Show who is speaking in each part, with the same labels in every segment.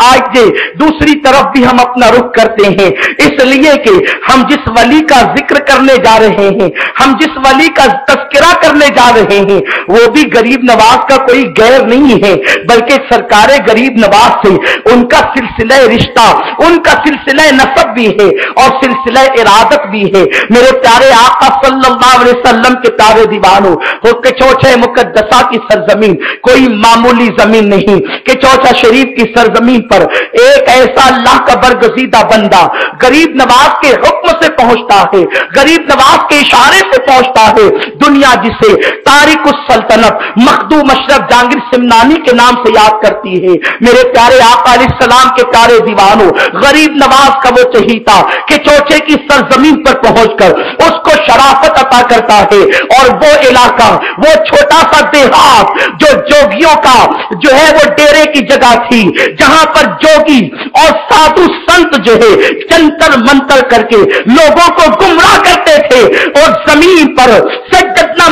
Speaker 1: आगे दूसरी तरफ़ भी हम अपना रुख करते हैं। इसलिए कि हम जिस वली का ज़िक्र करने जा रहे हैं, हम जिस वली का तस्करा करने जा रहे हैं, वो भी गरीब नवाज़ का कोई गैर नहीं है, बल्कि सरकार गरीब नवाज़ से, उनका सिलसिला रिश्ता, उनका सिलसिला नसब भी है और सिलसिला इरादत भी है। मेरे प्यारे आका सल्लल्लाहु अलैहि वसल्लम के प्यारे दीवानों के चौथे मुकद्दसा की सरजमीन, कोई मामूली ज़मीन नहीं। के चौथा शरीफ की सरजमीन पर एक ऐसा अल्लाह का बरगजीदा बंदा गरीब नवाज़ के हुक्म से पहुँचता है, गरीब नवाज़ के इशारे से पहुँचता है। दुनिया जिसे तारिक उस सल्तनत मखदू मशरफ जहांगीर सिमनानी के नाम से याद करती है। मेरे प्यारे आका सलाम के प्यारे दीवानों, गरीब नवाज़ का वो चहीता कि चौचे की सरजमीन पर पहुंचकर उसको शराफत अता करता है। और वो इलाका, वो छोटा सा देहात जो जोगियों का, जो है वो डेरे की जगह थी, जहाँ पर जोगी और साधु संत जो है जंतर मंतर करके लोगों को गुमराह करते थे और ज़मीन पर सज्जतना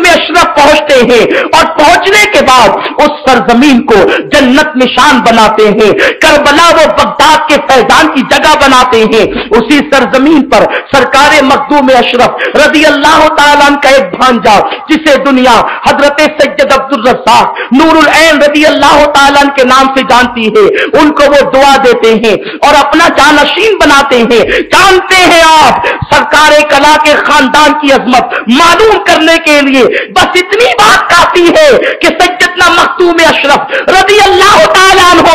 Speaker 1: में अशरफ पहुँचते हैं और पहुँचने के बाद उस सरजमीन को जन्नत निशान बनाते हैं। करबला वो बगदाद के फैजान की जगह बनाते हैं। उसी सरजमीन पर सरकार मखदूम अशरफ रज़ी अल्लाह तआला का एक भांजा, जिसे दुनिया हज़रत सैयद अब्दुल रसाक नूरुल ऐन रदी अल्लाह तआला के नाम से जानती है। उनको वो दुआ देते हैं और अपना जानशीन बनाते हैं। जानते हैं आप सरकार कला के खानदान की अजमत मालूम करने के लिए बस इतनी बात काफ़ी है कि सैयदना मखतूम अशरफ रदी अल्लाह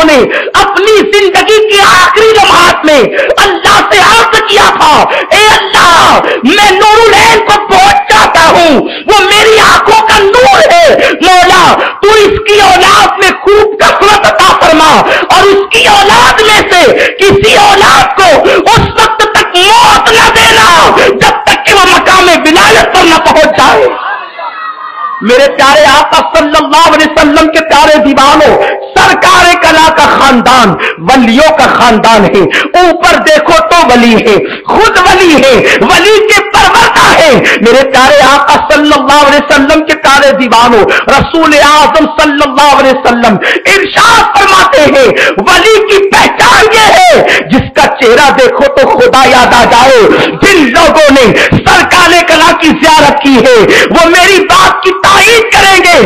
Speaker 1: ने अपनी ज़िंदगी की आखिरी लम्हात में अल्लाह से अर्ज़ किया था, ए अल्लाह, मैं नूरुल ऐन को पहुँच जाता हूँ, वो मेरी आँखों का नूर है, मौला, तू इसकी औलाद में खूब कसरत अता फरमा और उसकी औलाद में से किसी औलाद को उस वक्त तक मौत न देना जब तक कि वो मकाम विलायत पर न पहुँच जाए मेरे प्यारे आका सल्लल्लाहु अलैहि वसल्लम के प्यारे दीवानों, सरकार कला का खानदान, वलियों का खानदान है। ऊपर देखो तो वली है, खुद वली है। वली के परवरदा है मेरे प्यारे आका सल्लल्लाहु अलैहि वसल्लम के प्यारे दीवानों, रसूल आज़म सल्लल्लाहु अलैहि वसल्लम इरशाद फरमाते हैं, वली की पहचान ये है, जिसका चेहरा देखो तो खुदा याद आ जाए। जिन लोगों ने सरकार कला की जियारत की है, वो मेरी बात की तारीफ़ करेंगे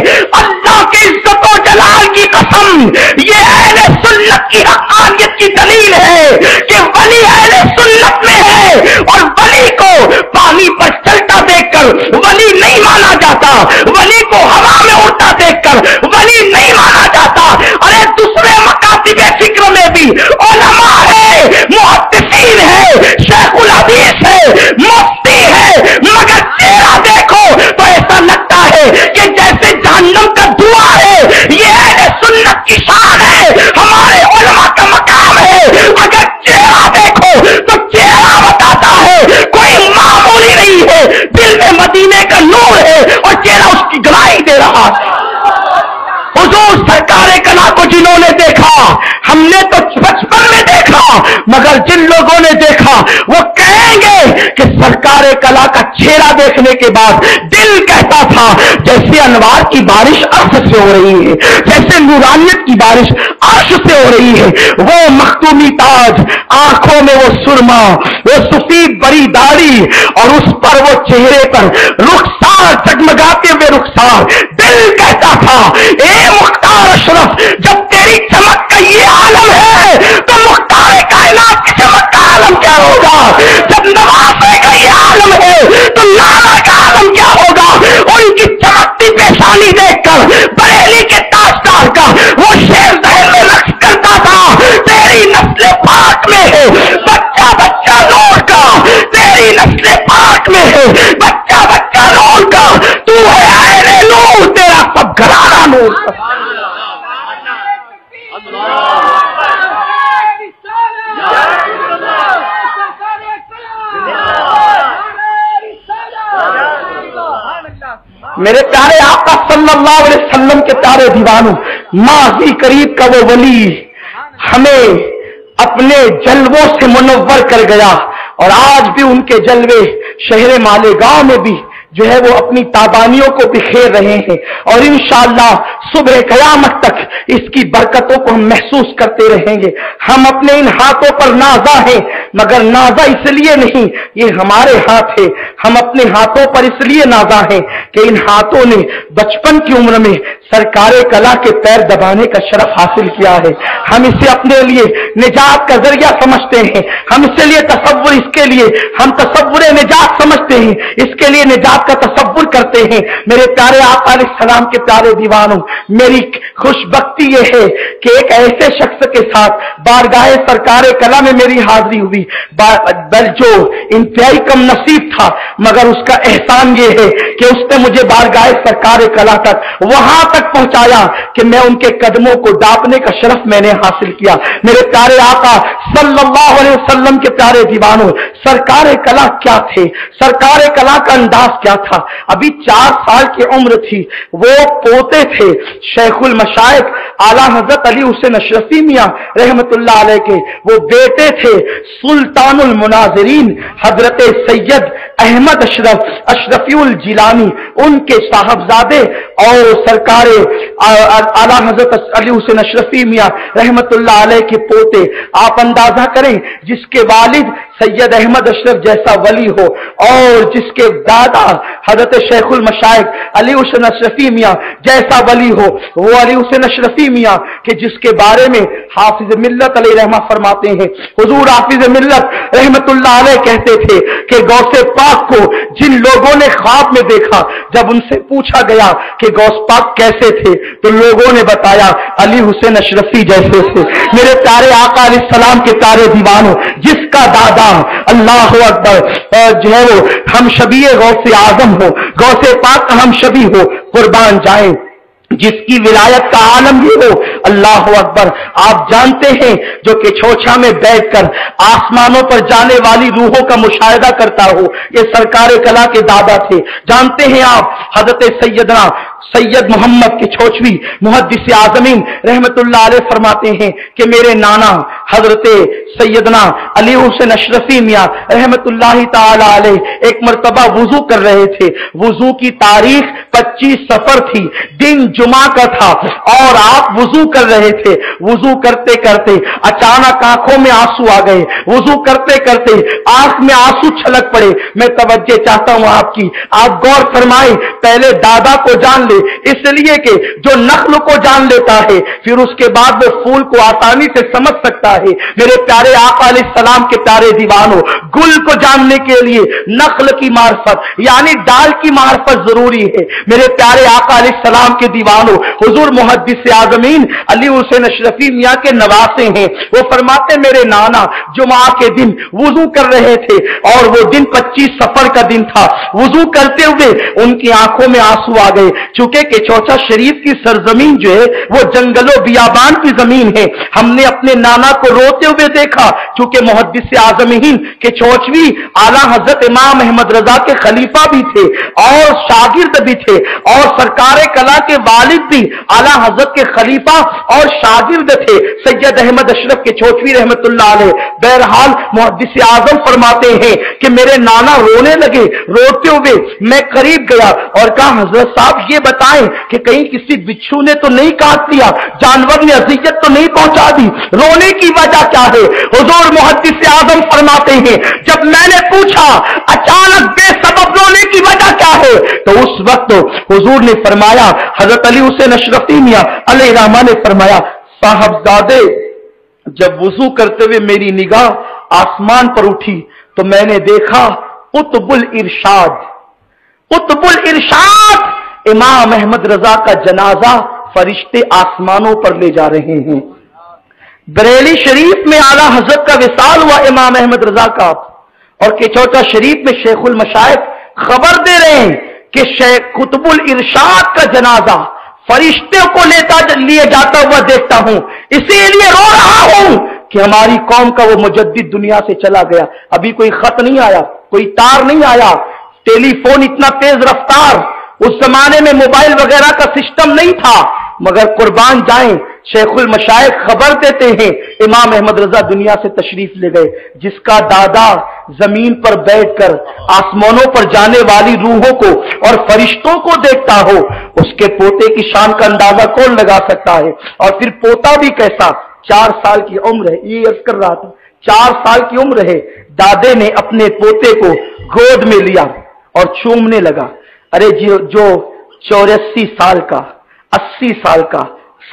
Speaker 1: अल्लाह के इज़्ज़त जलाल की कसम ये अहले सुन्नत की हकानियत की दलील है कि वली अहले सुन्नत में है और वली को पानी पर चलता देखकर वली नहीं माना जाता वली को हवा में उड़ता देखकर वली नहीं माना जाता अरे दूसरे मकातिब फ़िक्र में भी ओलमा है मुहद्दिसीन है शेखुल हदीस है मुफ्ती है मगर चेहरा देखो तो ऐसा लगता है कि जैसे जहन्नम का धुआँ है ये अहले सुन्नत की शान है हमारे उलमा का मकाम है अगर चेहरा देखो तो चेहरा बताता है कोई मामूली नहीं है दिल में मदीने का नूर है और चेहरा उसकी गवाही दे रहा है हुजूर सरकार कला को जिन्होंने देखा हमने तो बचपन में देखा मगर जिन लोगों ने देखा वो कहेंगे कि सरकार कला का चेहरा देखने के बाद दिल कहता था, जैसे अनवार की बारिश अर्श से हो रही है, जैसे नूरानियत की बारिश अर्श से हो रही है। वो मखतूमी ताज, आँखों में वो सुरमा, वो सफ़ेद बड़ी दाढ़ी, और उस पर वो चेहरे पर रुखसार जगमगाते हुए रुखसार दिल कहता था, ए मुख्तार अशरफ, जब तेरी चमक का ये आलम है तो मुख्तार कायनात की चमक का आलम क्या होगा? जब नवासे का ये आलम है तो लाला का आलम क्या होगा? उनकी चमकती पेशानी देखकर, बरेली के ताजदार का, वो शेर दहन में रक्स करता था, तेरी नस्ल पाक में है बच्चा बच्चा नूर का, तेरी नस्ल पाक में है बच्चा बच्चा नूर का, तू है आयरे नूर, तेरा सब घराना नूर। मेरे प्यारे आपका सल्लल्लाहु अलैहि वसल्लम के प्यारे दीवानों, माजी करीब का वो वली हमें अपने जलवों से मुनव्वर कर गया और आज भी उनके जलवे शहर मालेगांव में भी जो है वो अपनी ताबानियों को बिखेर रहे हैं और इन सुबह कयामत तक इसकी बरकतों को हम महसूस करते रहेंगे। हम अपने इन हाथों पर नाजा हैं। मगर नाजा इसलिए नहीं, ये हमारे हाथ है। हम अपने हाथों पर इसलिए नाजा है कि इन हाथों ने बचपन की उम्र में सरकार कला के पैर दबाने का शरफ हासिल किया है। हम इसे अपने लिए निजात का ज़रिया समझते हैं। हम इसके लिए तस्वुर, इसके लिए हम तस्वुर निजात समझते हैं। इसके लिए निजात का तस्वुर करते हैं। मेरे प्यारे आकाल सलाम के प्यारे दीवानों, मेरी खुशबख्ती यह है कि एक ऐसे शख्स के साथ बारगाह सरकार कला में मेरी हाजिरी हुई। जो इंतहाई कम नसीब था, मगर उसका एहसान ये है कि उसने मुझे बारगाह सरकार कला तक वहाँ तक पहुँचाया कि मैं उनके कदमों को डापने का शरफ मैंने हासिल किया। मेरे प्यारे आका, सल्लल्लाहु अलैहि वसल्लम के प्यारे दीवानों, सरकार कला क्या थे? सरकार कला का अंदाज क्या था? अभी चार साल की उम्र थी। वो पोते थे। शेखुल मशाइक आला हज़रत अली हुसैन अशरफी मियाँ रहमतुल्लाह के, वो बेटे थे। सुल्तानुल मुनाजरीन हज़रत सैयद अहमद अशरफ अशरफीउल जिलानी, उनके साहबजादे और सरकार आला हज़रत अली हुसैन अशरफी मियाँ रहमतुल्लाह के पोते, आप अंदाज़ा करें जिसके वालिद सैयद अहमद अशरफ जैसा वली हो और जिसके दादा हज़रत शेखुल मशाइक अली हुसैन अशरफी मियाँ जैसा वली हो, वो अली हुसैन अशरफी मियाँ के जिसके बारे में हाफिज मिल्लत अली रहमा फरमाते हैं। हुजूर हाफिज मिल्लत रहमतुल्लाह कहते थे कि गौसे पाक को, जिन लोगों ने ख्वाब में देखा, जब उनसे पूछा गया कि गौस पाक कैसे थे तो लोगों ने बताया, अली हुसैन अशरफी जैसे थे। मेरे तारे आका सलाम के तारे दीवानों, जिसका दादा, अल्लाह अकबर जो है वो, हम शबी गौ से आज़म हो गौ से पाक हम शबी हो, कुर्बान जाए। जिसकी विलायत का आलम भी हो, अल्लाह अकबर। आप जानते हैं, जो कि छोछा में बैठकर आसमानों पर जाने वाली रूहों का मुशाहिदा करता हो, ये सरकार कला के दादा थे। जानते हैं आप, हज़रत सैदना सैयद मोहम्मद की छोचवी मुहदस आजमीन रहमतुल्लाह फरमाते हैं कि मेरे नाना हज़रत सैयदना अली हुसैन अशरफी मियाँ रहमतुल्लाह ताला एक मरतबा वज़ू कर रहे थे। वज़ू की तारीख 25 सफ़र थी। दिन जुमा का था और आप वज़ू कर रहे थे। वज़ू करते करते अचानक आँखों में आँसू आ गए। वज़ू करते करते आँख में आँसू छलक पड़े। मैं तवज्जे चाहता हूँ आपकी। आप गौर फरमाए, पहले दादा को जान ले इसलिए कि जो नख्ल को जान लेता है, फिर उसके बाद वो फूल को आसानी से समझ सकता है। मेरे प्यारे आका सलाम के प्यारे दीवानों, गुल को जानने के लिए नख्ल की मार्फत, यानी डाल की मार्फत ज़रूरी है। मेरे प्यारे आका सलाम के दीवानों, हुजूर मुहदस आजमीन, अली हुसैन अशरफी मियाँ के नवासे हैं। वो फरमाते, मेरे नाना जुमा के दिन वज़ू कर रहे थे, और वो दिन 25 सफ़र का दिन था। वज़ू करते हुए उनकी आँखों में आँसू आ गए। चूँकि के चौथा शरीफ की सरजमीन जो है, वो जंगलों, बियाबान की ज़मीन है। हमने अपने नाना को रोते हुए देखा क्योंकि मुहदस आजमहीन के चौचवी आला हज़रत इमाम अहमद रजा के खलीफा भी थे, और शागिर्द भी थे, और सरकार कला के वालिद भी, आला हज़रत के खलीफा और शागिर्द थे। सैयद अहमद अशरफ के चौचवी रहमत बहरहाल मुहदस आज़म फरमाते हैं कि मेरे नाना रोने लगे, रोते हुए मैं करीब गया और कहा, हज़रत साहब, ये बताएँ कि कहीं किसी बिच्छू ने तो नहीं काट दिया, जानवर ने अजियत तो नहीं पहुँचा दी। रोने की वजह क्या है? हुजूर मुहदस आज़म फरमाते हैं, जब मैंने पूछा, अचानक बेसबब रोने की वजह क्या है? तो उस वक्त हुजूर ने फरमाया, हज़रत अली हुसैन अशरफी मियाँ अली रामा ने फरमाया, साहबजादे, जब वज़ू करते हुए मेरी निगाह आसमान पर उठी तो मैंने देखा, उतबुल इरशाद। उतबुल इरशाद! इमाम अहमद रजा का जनाजा फरिश्ते आसमानों पर ले जा रहे हैं। बरेली शरीफ में आला हज़रत का विशाल हुआ इमाम अहमद रजा का। और केचौटा शरीफ में शेखुल मशाइक खबर दे रहे हैं कि शेख कुतुबुल इरशाद का जनाजा फरिश्ते को लेता लिए जाता हुआ देखता हूँ। इसीलिए रो रहा हूँ कि हमारी कौम का वो मुजद्दिद दुनिया से चला गया। अभी कोई खत नहीं आया, कोई तार नहीं आया। टेलीफोन इतना तेज रफ्तार उस जमाने में मोबाइल वगैरह का सिस्टम नहीं था, मगर कुर्बान जाएँ, शेखुल मशाइक खबर देते हैं, इमाम अहमद रजा दुनिया से तशरीफ़ ले गए, जिसका दादा ज़मीन पर बैठकर आसमानों पर जाने वाली रूहों को और फरिश्तों को देखता हो, उसके पोते की शान का अंदाज़ा कौन लगा सकता है? और फिर पोता भी कैसा? चार साल की उम्र है, ये अर्ज़ कर रहा था, चार साल की उम्र है, दादे ने अपने पोते को गोद में लिया और चूमने लगा। अरे जो जो चौरासी साल का, अस्सी साल का,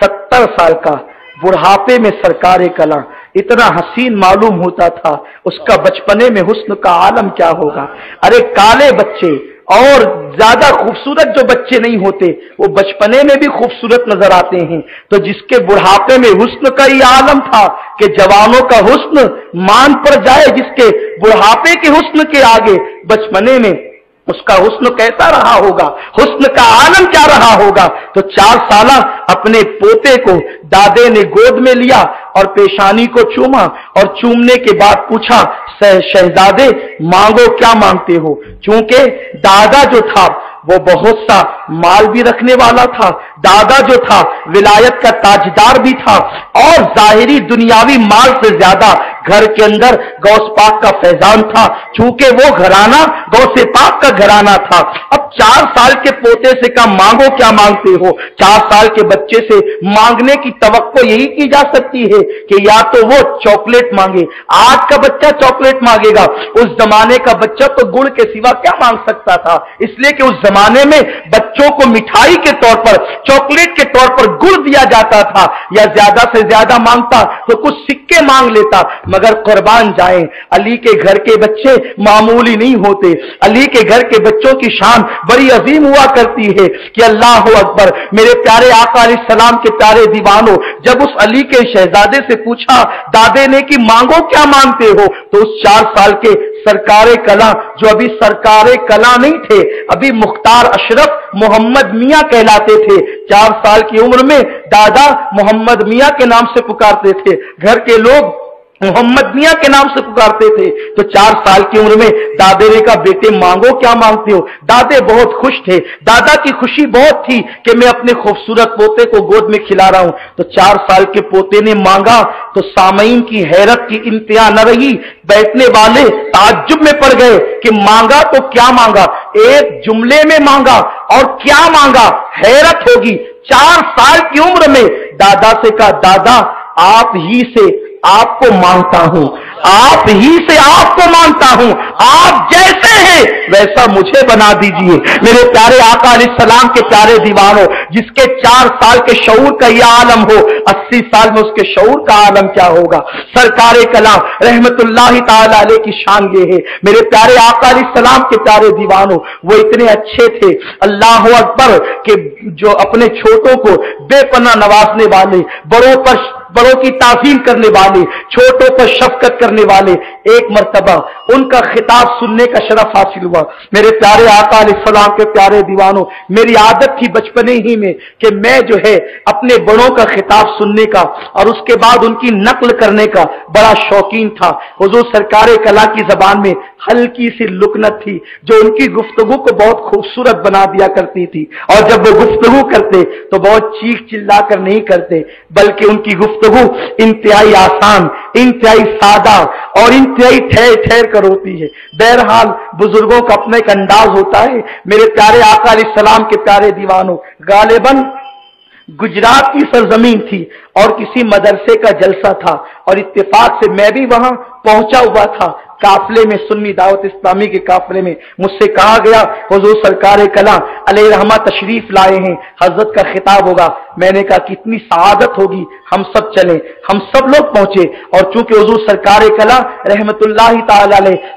Speaker 1: सत्तर साल का बुढ़ापे में सरकार कला, इतना हसीन मालूम होता था, उसका बचपने में हुस्न का आलम क्या होगा? अरे काले बच्चे, और ज़्यादा खूबसूरत जो बच्चे नहीं होते, वो बचपने में भी खूबसूरत नज़र आते हैं। तो जिसके बुढ़ापे में हुस्न का ही आलम था कि जवानों का हुस्न मान पर जाए, जिसके बुढ़ापे के हुस्न के आगे बचपने में उसका हुस्न कैसा रहा होगा? हुस्न का आलम क्या रहा होगा? तो चार साल अपने पोते को दादे ने गोद में लिया और पेशानी को चूमा और चूमने के बाद पूछा शहजादे, मांगो क्या मांगते हो? क्योंकि दादा जो था वो बहुत सा माल भी रखने वाला था, दादा जो था, विलायत का ताजदार भी था और जाहिरी दुनियावी माल से ज़्यादा घर के अंदर गौस पाक का फैजान था। चूँकि वो घराना, गौसे पाक का घराना था। अब चार साल के पोते से कहा, मांगो, क्या मांगते हो? चार साल के बच्चे से मांगने की तो यही की जा सकती है कि या तो वो चॉकलेट मांगे। आज का बच्चा चॉकलेट मांगेगा। उस जमाने का बच्चा तो गुड़ के सिवा क्या मांग सकता था? इसलिए कि उस जमाने में बच्चों को मिठाई के तौर पर, चॉकलेट के तौर पर गुड़ दिया जाता था। या ज़्यादा से ज़्यादा माँगता तो कुछ सिक्के मांग लेता, मगर कुर्बान जाए। अली के घर के बच्चे मामूली नहीं होते। अली के घर के बच्चों की शान बड़ी अजीम हुआ करती है कि अल्लाह अकबर, मेरे प्यारे आका सलाम के प्यारे दीवानों, जब उस अली के शहजादे से पूछा, दादे ने कि मांगो क्या मांगते हो? तो उस चार साल के सरकार कला, जो अभी सरकार कला नहीं थे, अभी मुख्तार अशरफ मोहम्मद मियाँ कहलाते थे। चार साल की उम्र में दादा मोहम्मद मियाँ के नाम से पुकारते थे। घर के लोग मोहम्मद मियाँ के नाम से पुकारते थे। तो चार साल की उम्र में, दादे ने कहा, बेटे, मांगो क्या मांगते हो? दादे बहुत खुश थे। दादा की खुशी बहुत थी कि मैं अपने खूबसूरत पोते को गोद में खिला रहा हूँ। तो चार साल के पोते ने मांगा तो सामयीन की हैरत की इंतहा न रही। बैठने वाले ताजुब में पड़ गए कि मांगा तो क्या मांगा? एक जुमले में मांगा और क्या मांगा? हैरत होगी। चार साल की उम्र में, दादा से कहा, दादा, आप ही से आपको मानता हूँ। आप ही से आपको मानता हूँ। आप जैसे हैं, वैसा मुझे बना दीजिए। मेरे प्यारे आका सलाम के प्यारे दीवानों, जिसके चार साल के शऊर का यह आलम हो, अस्सी साल में उसके शऊर का आलम क्या होगा? सरकार कलाम, रहमतुल्लाह ताले की शान ये है। मेरे प्यारे आका सलाम के प्यारे दीवानों, वो इतने अच्छे थे, अल्लाह अकबर के जो अपने छोटों को बेपना नवाजने वाले, बड़ों पर बड़ों की ताजीम करने वाले, छोटों पर शफकत करने वाले एक मरतबा, उनका खिताब सुनने का शरफ हासिल हुआ। मेरे प्यारे आका सलाम के प्यारे दीवानों, मेरी आदत थी बचपने ही में कि मैं जो है अपने बड़ों का खिताब सुनने का और उसके बाद उनकी नकल करने का बड़ा शौकीन था। हजूर सरकार कला की जबान में हल्की सी लुकनत थी, जो उनकी गुफ्तगु को बहुत खूबसूरत बना दिया करती थी। और जब वो गुफ्तगु करते तो बहुत चीख चिल्ला कर नहीं करते, बल्कि उनकी गुफ्तगु इंतहाई आसान, इंतहाई सादा और इंतहाई ठहर ठहर कर होती है। बहरहाल, बुज़ुर्गों का अपना एक अंदाज होता है, मेरे प्यारे आका सलाम के प्यारे दीवानों, गालिबन गुजरात की सरजमीन थी और किसी मदरसे का जलसा था, और इत्तेफाक से मैं भी वहाँ पहुँचा हुआ था। काफले में, सुन्नी दावत इस्लामी के काफले में, मुझसे कहा गया, हजूर सरकार कला रहमा तशरीफ़ लाए हैं, हज़रत का खिताब होगा। मैंने कहा, कितनी सआदत होगी, हम सब चले, हम सब लोग पहुँचे। और चूँकि हजूर सरकार कला रहमत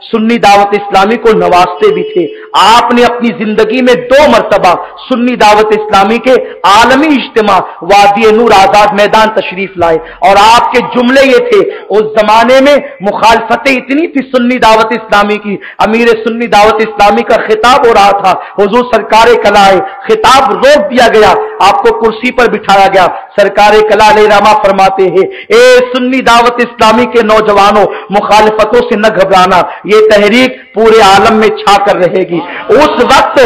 Speaker 1: सुन्नी दावत इस्लामी को नवाजते भी थे, आपने अपनी ज़िंदगी में दो मरतबा, सुन्नी दावत इस्लामी के आलमी इज्तम, वादी नूर आज़ाद मैदान तशरीफ़ लाए। और आपके जुमले ये थे, उस जमाने में मुखालफतें इतनी थी सुन्नी दावत इस्लामी की, अमीर सुन्नी दावत इस्लामी का खिताब हो रहा था, हजूर सरकार कलाए खिताब रोक दिया गया, आपको कुर्सी पर बिठाया गया। सरकार कला रामा फरमाते हैं, ए सुन्नी दावत इस्लामी के नौजवानों, मुखालफतों से न घबराना। ये तहरीक पूरे आलम में छा कर रहेगी। उस वक्त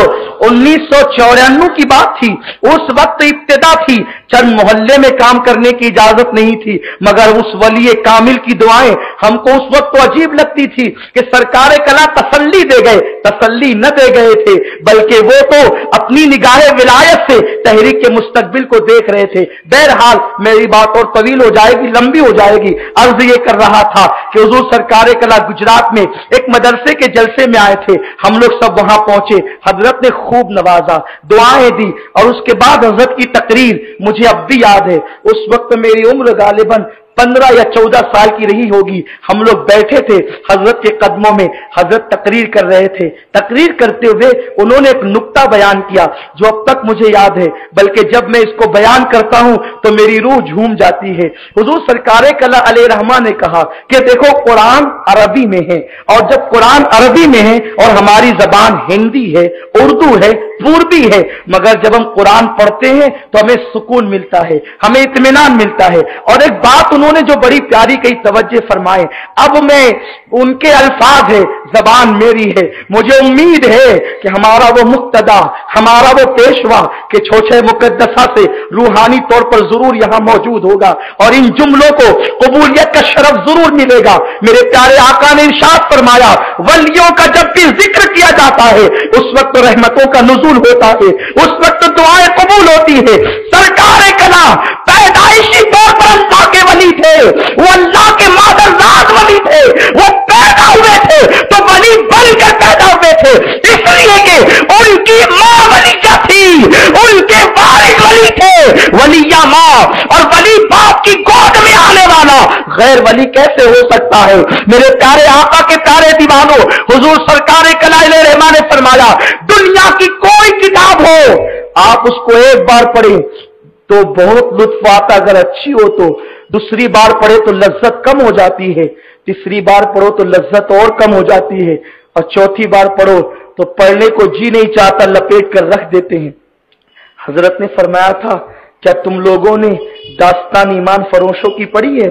Speaker 1: उन्नीस सौ चौरानवे की बात थी। उस वक्त इब्तदा थी। चंद मोहल्ले में काम करने की इजाज़त नहीं थी। मगर उस वली कामिल की दुआएँ हमको उस वक्त तो अजीब लगती थी कि सरकार कला तसल्ली दे गए, तसल्ली न दे गए थे, बल्कि वो तो अपनी निगाह विलायत से तहरीक के मुस्तकबिल को देख रहे थे। बहरहाल, मेरी बात और तवील हो जाएगी, लंबी हो जाएगी। अर्ज़ ये कर रहा था कि हजूर सरकार कला गुजरात में एक मदरसे के जलसे में आए थे। हम लोग सब वहाँ पहुँचे। हज़रत ने खूब नवाजा, दुआएँ दी, और उसके बाद हज़रत की तकरीर, मुझे अब भी याद है, उस वक्त मेरी उम्र गालिबन पंद्रह या चौदह साल की रही होगी। हम लोग बैठे थे हज़रत के कदमों में, हज़रत तकरीर कर रहे थे। तकरीर करते हुए उन्होंने एक नुक्ता बयान किया, जो अब तक मुझे याद है। बल्कि जब मैं इसको बयान करता हूँ तो मेरी रूह झूम जाती है। हुजूर सरकार कला रहमा ने कहा कि देखो, कुरान अरबी में है। और जब कुरान अरबी में है, और हमारी जबान हिंदी है, उर्दू है, पूर्वी है, मगर जब हम कुरान पढ़ते हैं तो हमें सुकून मिलता है, हमें इतमान मिलता है। और एक बात जो बड़ी प्यारी कई तवज्जे फरमाए। अब मैं, उनके अल्फाज है, जबान मेरी है। मुझे उम्मीद है कि हमारा वो मुक्तदा, हमारा वो पेशवा के छोटे मुकदसा से रूहानी तौर पर ज़रूर यहाँ मौजूद होगा। और इन जुमलों को कबूलियत का शरफ ज़रूर मिलेगा। मेरे प्यारे आका ने इर्शाद फरमाया, वलियों का जब भी ज़िक्र किया जाता है, उस वक्त रहमतों का नजूल होता है। उस वक्त दुआएँ कबूल होती है। सरकार कला, पैदाइशी तौर पर अल्लाह के वली थे वो अल्लाह के मादरजात वली थे। वो पैदा हुए थे तो वली बनकर पैदा हुए थे। इसलिए कि उनकी माँ वली क्या थी? उनके वारिस वली थे। वलिया माँ? और वली बाप की गोद में आने वाला। गैर वली कैसे हो सकता है? मेरे प्यारे आका के प्यारे दीवानों, हुजूर सरकार कलाइल रहमान ने फरमाया, दुनिया की कोई किताब हो, आप उसको एक बार पढ़ें। तो बहुत लुत्फ आता अगर अच्छी हो तो। दूसरी बार पढ़े तो लज्जत कम हो जाती है। तीसरी बार पढ़ो तो लज्जत और कम हो जाती है। और चौथी बार पढ़ो तो पढ़ने को जी नहीं चाहता, लपेट कर रख देते हैं। हज़रत ने फरमाया था, क्या तुम लोगों ने दास्तान ईमान फरोशों की पढ़ी है?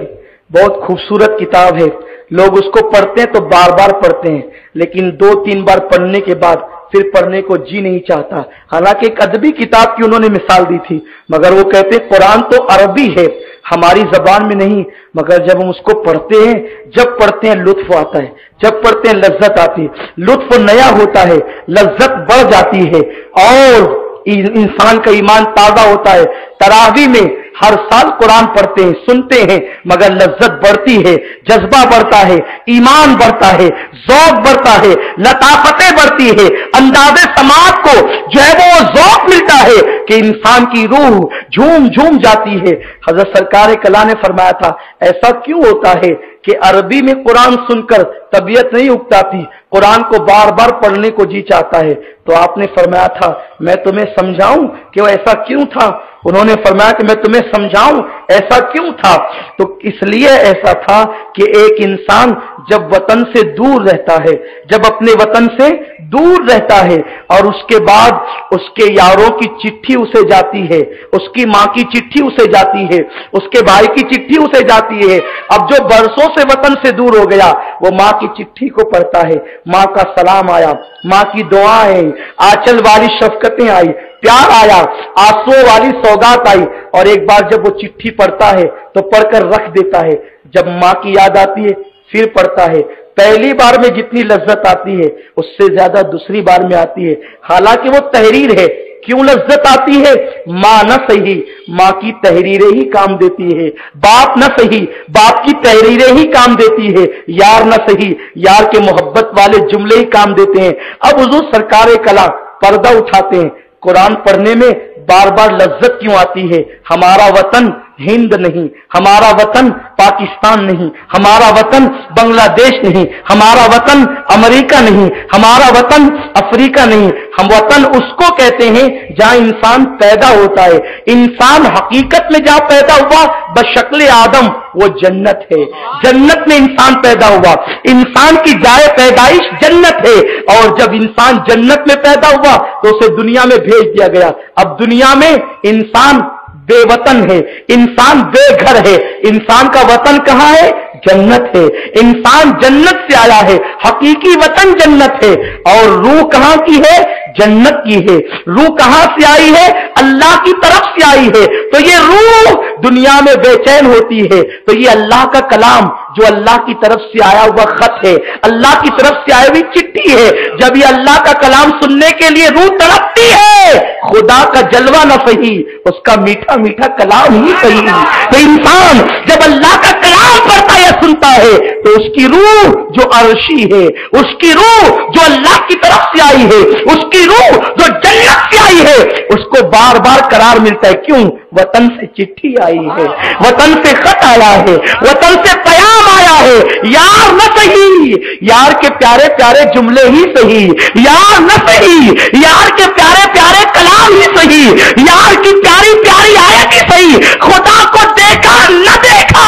Speaker 1: बहुत खूबसूरत किताब है। लोग उसको पढ़ते हैं तो बार बार पढ़ते हैं। लेकिन दो तीन बार पढ़ने के बाद फिर पढ़ने को जी नहीं चाहता। हालाँकि एक अदबी किताब की उन्होंने मिसाल दी थी, मगर वो कहते, कुरान तो अरबी है, हमारी जबान में नहीं, मगर जब हम उसको पढ़ते हैं, जब पढ़ते हैं लुत्फ आता है, जब पढ़ते हैं लज्जत आती है, लुत्फ नया होता है, लज्जत बढ़ जाती है, और इंसान का ईमान ताज़ा होता है, तरावी में हर साल कुरान पढ़ते हैं, सुनते हैं, मगर लज्जत बढ़ती है, जज्बा बढ़ता है, ईमान बढ़ता है, जौक बढ़ता है, लताफतें बढ़ती है। अंदाजे समाज को जो है वो जौक मिलता है कि इंसान की रूह झूम झूम जाती है। हज़रत सरकार कला ने फरमाया था, ऐसा क्यों होता है कि अरबी में कुरान सुनकर तबीयत नहीं उगताती, कुरान को बार बार पढ़ने को जी चाहता है। तो आपने फरमाया था, मैं तुम्हें समझाऊं? कि वो ऐसा क्यों था? उन्होंने फरमाया कि मैं तुम्हें समझाऊं, ऐसा क्यों था? तो इसलिए ऐसा था कि एक इंसान जब वतन से दूर रहता है, जब अपने वतन से दूर रहता है, और उसके बाद उसके यारों की चिट्ठी उसे जाती है, उसकी माँ की चिट्ठी उसे जाती है, उसके भाई की चिट्ठी उसे जाती है। अब जो बरसों से वतन से दूर हो गया, वो माँ की चिट्ठी को पढ़ता है। माँ का सलाम आया, माँ की दुआएँ आंचल वाली शफकतें आई, प्यार आया, आंसुओं वाली सौगात आई, और एक बार जब वो चिट्ठी पढ़ता है तो पढ़कर रख देता है। जब माँ की याद आती है फिर पढ़ता है। पहली बार में जितनी लज्जत आती है, उससे ज़्यादा दूसरी बार में आती है। हालाँकि वो तहरीर है। क्यों लज्जत आती है? माँ न सही, माँ की तहरीरें ही काम देती है। बाप न सही, बाप की तहरीरें ही काम देती है। यार न सही, यार के मोहब्बत वाले जुमले ही काम देते हैं। अब हजूर सरकार कला, पर्दा उठाते हैं। कुरान पढ़ने में बार बार लज्जत क्यों आती है? हमारा वतन हिंद नहीं, हमारा वतन पाकिस्तान नहीं, हमारा वतन बांग्लादेश नहीं, हमारा वतन अमेरिका नहीं, हमारा वतन अफ्रीका नहीं। हम वतन उसको कहते हैं जहाँ इंसान पैदा होता है। इंसान हकीकत में जहाँ पैदा हुआ, बशक्ल आदम, वो जन्नत है। जन्नत में इंसान पैदा हुआ। इंसान की जाए पैदाइश जन्नत है। और जब इंसान जन्नत में पैदा हुआ तो उसे दुनिया में भेज दिया गया। अब दुनिया में इंसान बेवतन है। इंसान बेघर है। इंसान का वतन कहाँ है? जन्नत है। इंसान जन्नत से आया है। हकीकी वतन जन्नत है। और रूह कहाँ की है? जन्नत की है। रूह कहाँ से आई है? अल्लाह की तरफ़ से आई है। तो ये रूह दुनिया में बेचैन होती है। तो ये अल्लाह का कलाम जो अल्लाह की तरफ़ से आया हुआ खत है, अल्लाह की तरफ़ से आई हुई चिट्ठी है, जब ये अल्लाह का कलाम सुनने के लिए रूह तड़पती है, खुदा का जलवा ना सही, उसका मीठा मीठा कलाम ही सही। तो इंसान जब अल्लाह का कलाम पढ़ता या सुनता है तो उसकी रूह जो अर्शी है, उसकी रूह जो अल्लाह की तरफ़ से आई है, उसकी रूह जो जन्नत से आई है, उसको बार बार करार मिलता है। क्यों? वतन से चिट्ठी आई है, वतन से खत आया है, वतन से पयाम आया है। यार न सही, यार के प्यारे प्यारे जुमले ही सही, यार न सही, यार के प्यारे प्यारे कलाम ही सही, यार की प्यारी प्यारी आयत ही सही। खुदा को देखा, न देखा,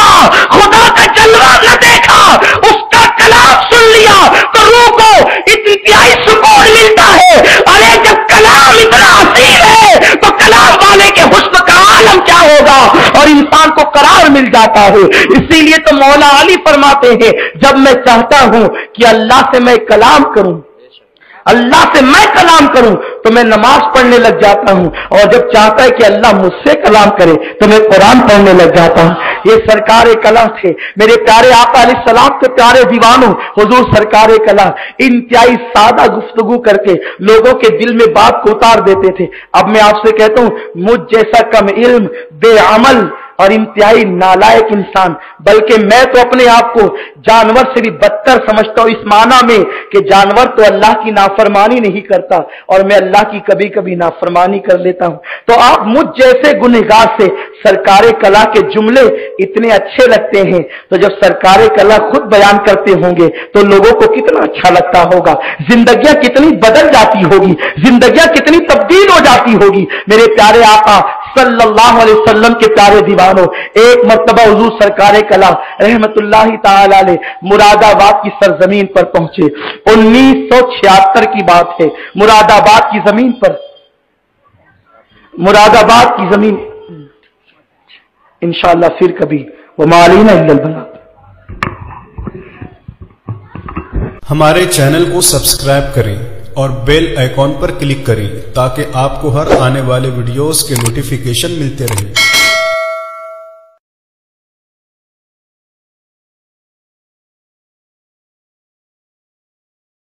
Speaker 1: खुदा न देखा, उसका कलाम सुन लिया तो रूह को इंतहाई सुकून मिलता है। अरे, जब कलाम इतना हसीन है तो कलाम वाले के हुस्न का आलम क्या होगा? और इंसान को करार मिल जाता है। इसीलिए तो मौला अली फरमाते हैं, जब मैं चाहता हूँ कि अल्लाह से मैं कलाम करूँ, अल्लाह से मैं कलाम करूँ तो मैं नमाज़ पढ़ने लग जाता हूँ। और जब चाहता है कि अल्लाह मुझसे कलाम करे तो मैं कुरान पढ़ने लग जाता हूँ। ये सरकार कला थे। मेरे प्यारे आपा सलाम के प्यारे दीवानों, हुजूर सरकार कला इंतहाई सादा गुफ्तगु करके लोगों के दिल में बात को उतार देते थे। अब मैं आपसे कहता हूँ, मुझ जैसा कम इल्म, बेअमल और इंतहाई नालायक इंसान, बल्कि मैं तो अपने आप को जानवर से भी बदतर समझता हूँ, इस माना में कि जानवर तो अल्लाह की नाफरमानी नहीं करता और मैं अल्लाह की कभी कभी नाफरमानी कर लेता हूँ। तो आप मुझ जैसे गुनहगार से सरकार कला के जुमले इतने अच्छे लगते हैं। तो जब सरकार कला खुद बयान करते होंगे तो लोगों को कितना अच्छा लगता होगा। जिंदगियाँ कितनी बदल जाती होगी, जिंदगियाँ कितनी तब्दील हो जाती होगी। मेरे प्यारे आपा सल्लल्लाहु अलैहि वसल्लम के प्यारे दीवानों, एक मरतबा हजूर सरकार कला, रहमतुल्लाह ताला मुरादाबाद की सरजमीन पर पहुँचे। उन्नीस सौ छिहत्तर की बात है, मुरादाबाद की ज़मीन पर। मुरादाबाद की ज़मीन इंशाला फिर कभी। वो मालीना बना
Speaker 2: हमारे चैनल को सब्सक्राइब करें और बेल आइकॉन पर क्लिक करें ताकि आपको हर आने वाले वीडियोस के नोटिफिकेशन मिलते रहें।